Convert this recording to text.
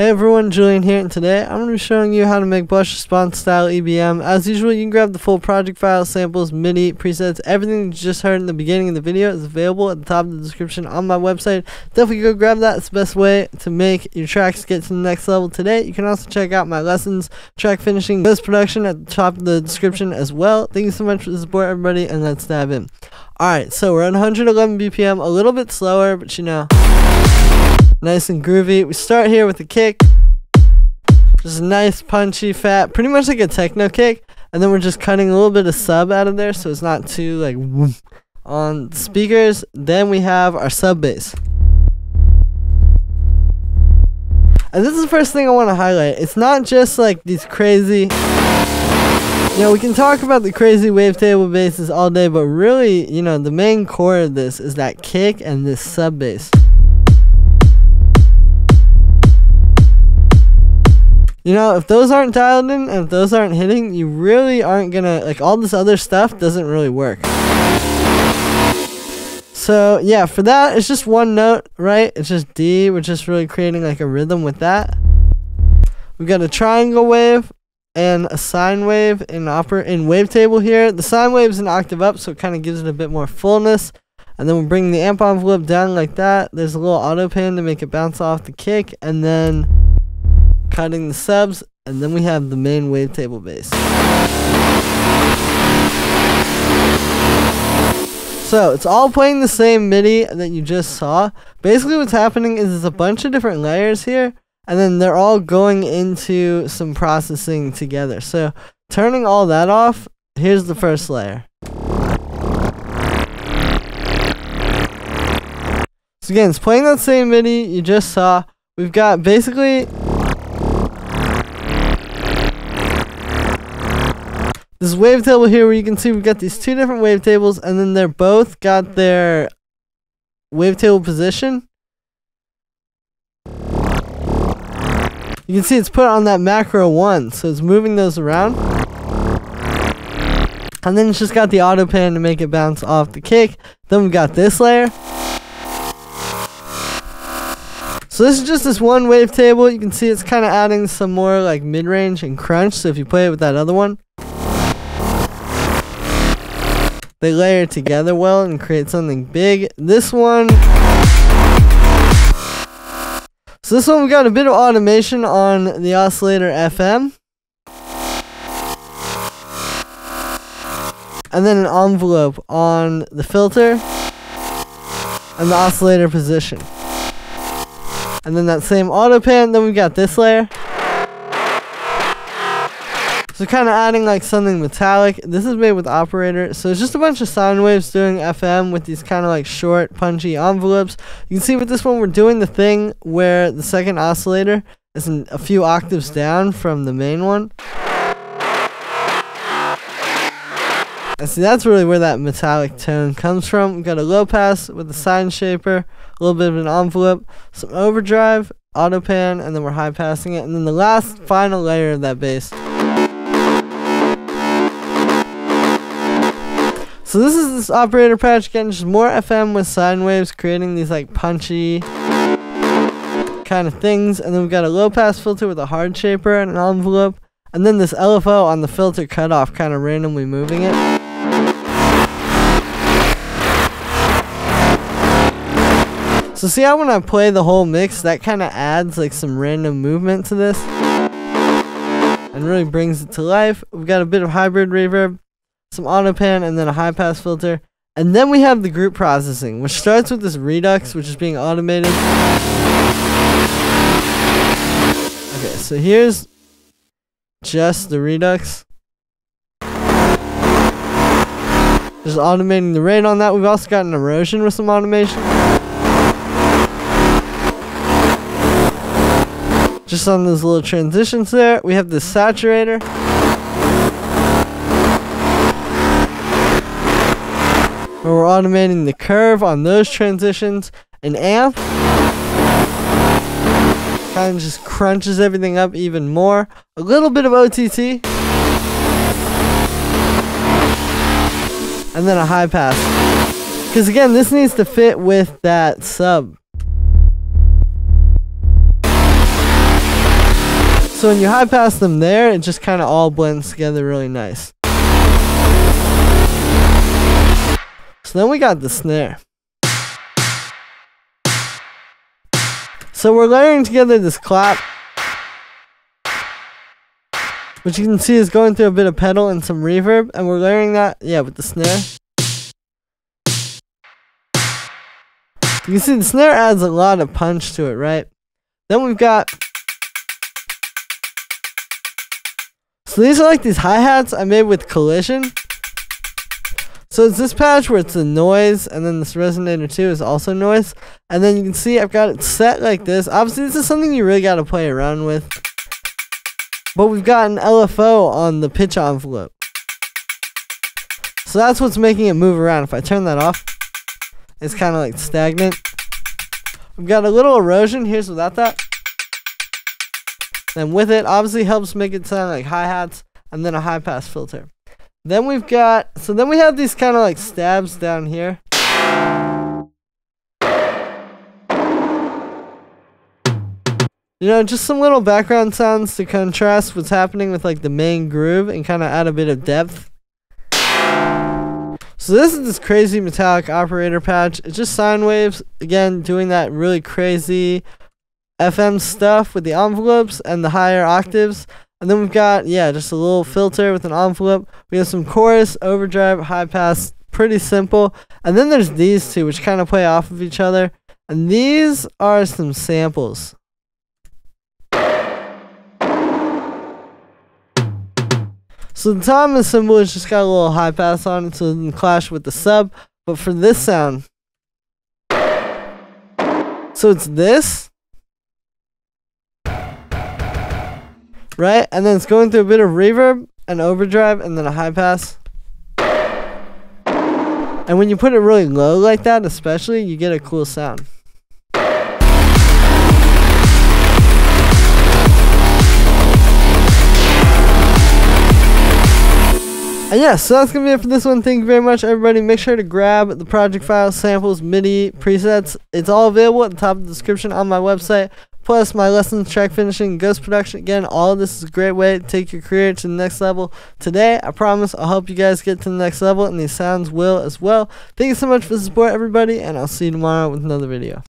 Hey everyone, Julien here, and today I'm going to be showing you how to make Blush Response style EBM. As usual, you can grab the full project file, samples, MIDI, presets, everything you just heard in the beginning of the video is available at the top of the description on my website. Definitely go grab that, it's the best way to make your tracks get to the next level today. You can also check out my lessons, track finishing, ghost production at the top of the description as well. Thank you so much for the support everybody, and let's dive in. Alright, so we're at 111 BPM, a little bit slower, but you know nice and groovy. We start here with the kick. Just nice, punchy, fat, pretty much like a techno kick. And then we're just cutting a little bit of sub out of there so it's not too like on speakers. Then we have our sub bass. And this is the first thing I want to highlight. It's not just like these crazy you know, we can talk about the crazy wavetable basses all day, but really, you know, the main core of this is that kick and this sub bass. You know, if those aren't dialed in and if those aren't hitting, you really aren't gonna, like, all this other stuff doesn't really work. So, yeah, for that, it's just one note, right? It's just D. We're just really creating, like, a rhythm with that. We've got a triangle wave and a sine wave in opera in wavetable here. The sine wave is an octave up, so it kind of gives it a bit more fullness. And then we'll bring the amp envelope down like that. There's a little auto pan to make it bounce off the kick, and then cutting the subs, and then we have the main wavetable bass. So it's all playing the same MIDI that you just saw. Basically what's happening is there's a bunch of different layers here, and then they're all going into some processing together. So turning all that off, here's the first layer. So again, it's playing that same MIDI you just saw. We've got basically this wavetable here where you can see we've got these two different wavetables and then they're both got their wavetable position. You can see it's put on that macro one, so it's moving those around. And then it's just got the auto pan to make it bounce off the kick. Then we've got this layer. So this is just this one wavetable. You can see it's kind of adding some more like mid-range and crunch. So if you play it with that other one, they layer together well and create something big. This one, so this one we got a bit of automation on the oscillator FM. And then an envelope on the filter and the oscillator position. And then that same auto pan, then we got this layer. So kind of adding like something metallic. This is made with operator. So it's just a bunch of sine waves doing FM with these kind of like short punchy envelopes. You can see with this one we're doing the thing where the second oscillator is a few octaves down from the main one. And see that's really where that metallic tone comes from. We've got a low pass with a sine shaper, a little bit of an envelope, some overdrive, auto pan, and then we're high passing it. And then the last final layer of that bass So this is this operator patch again, just more FM with sine waves, creating these like punchy kind of things. And then we've got a low pass filter with a hard shaper and an envelope. And then this LFO on the filter cutoff, kind of randomly moving it. So see how when I play the whole mix, that kind of adds like some random movement to this. And really brings it to life. We've got a bit of hybrid reverb some auto pan, and then a high pass filter. And then we have the group processing, which starts with this Redux, which is being automated. Okay, so here's just the Redux. Just automating the rate on that. We've also got an erosion with some automation. Just on those little transitions there. We have the saturator. We're automating the curve on those transitions. An amp kind of just crunches everything up even more. A little bit of OTT. And then a high pass. Because again, this needs to fit with that sub. So when you high pass them there, it just kind of all blends together really nice. So then we got the snare. So we're layering together this clap. Which you can see is going through a bit of pedal and some reverb. And we're layering that, yeah, with the snare. You can see the snare adds a lot of punch to it, right? Then we've got... So these are like these hi-hats I made with Collision. So it's this patch where it's the noise, and then this resonator too is also noise. And then you can see I've got it set like this. Obviously, this is something you really got to play around with. But we've got an LFO on the pitch envelope. So that's what's making it move around. If I turn that off, it's kind of like stagnant. We've got a little erosion. Here's without that. And with it, obviously helps make it sound like hi-hats and then a high-pass filter. Then we've got, so then we have these kind of like stabs down here. You know, just some little background sounds to contrast what's happening with like the main groove and kind of add a bit of depth. So this is this crazy metallic operator patch. It's just sine waves, again, doing that really crazy FM stuff with the envelopes and the higher octaves. And then we've got, yeah, just a little filter with an envelope. We have some chorus, overdrive, high pass, pretty simple. And then there's these two, which kind of play off of each other. And these are some samples. So the Thomas cymbal has just got a little high pass on it so it doesn't clash with the sub. But for this sound, so it's this. Right? And then it's going through a bit of reverb, an overdrive, and then a high pass. And when you put it really low like that, especially, you get a cool sound. And yeah, so that's going to be it for this one. Thank you very much, everybody. Make sure to grab the project files, samples, MIDI, presets. It's all available at the top of the description on my website. Plus, my lessons, track finishing, ghost production. Again, all of this is a great way to take your career to the next level. Today, I promise I'll help you guys get to the next level, and these sounds will as well. Thank you so much for the support, everybody, and I'll see you tomorrow with another video.